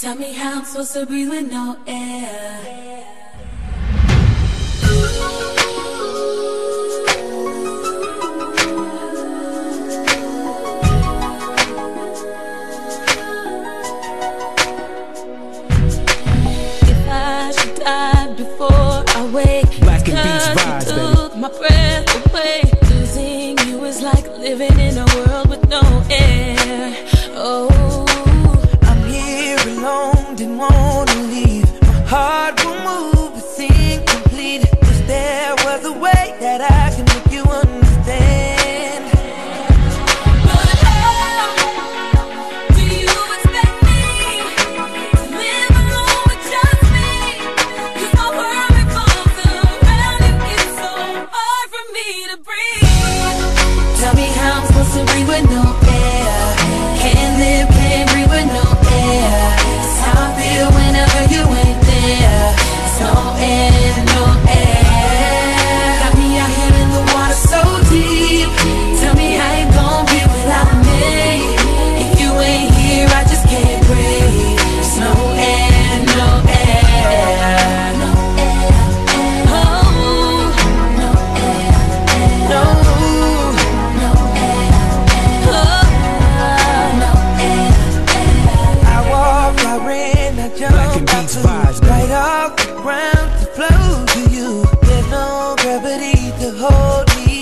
Tell me how I'm supposed to breathe with no air. If I should die before I wake, Black you took my breath away. Losing you is like living in a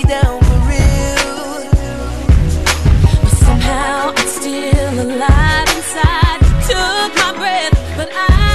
down for real. But somehow I'm still alive inside. Took my breath, but I.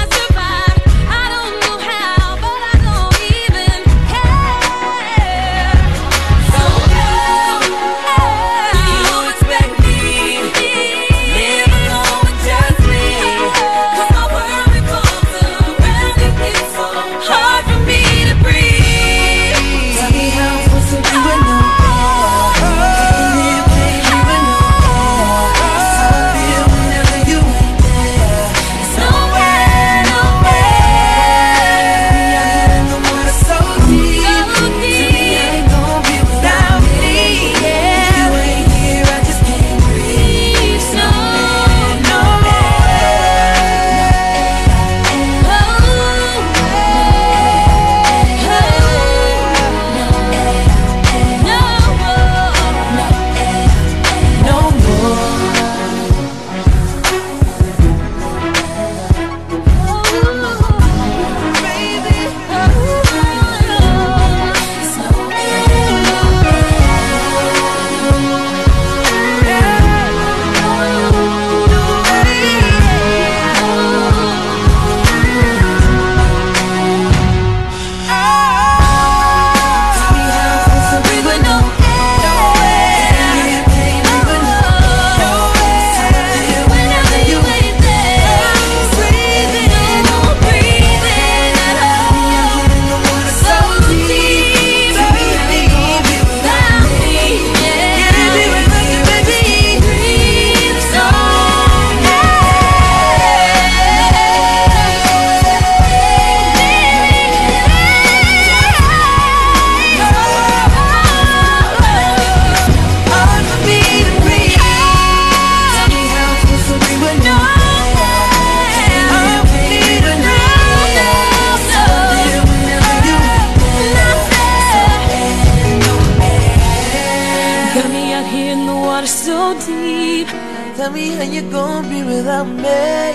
deep. Tell me how you gonna be without me.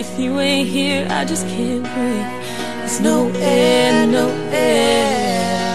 If you ain't here, I just can't breathe. There's no, no end, no end.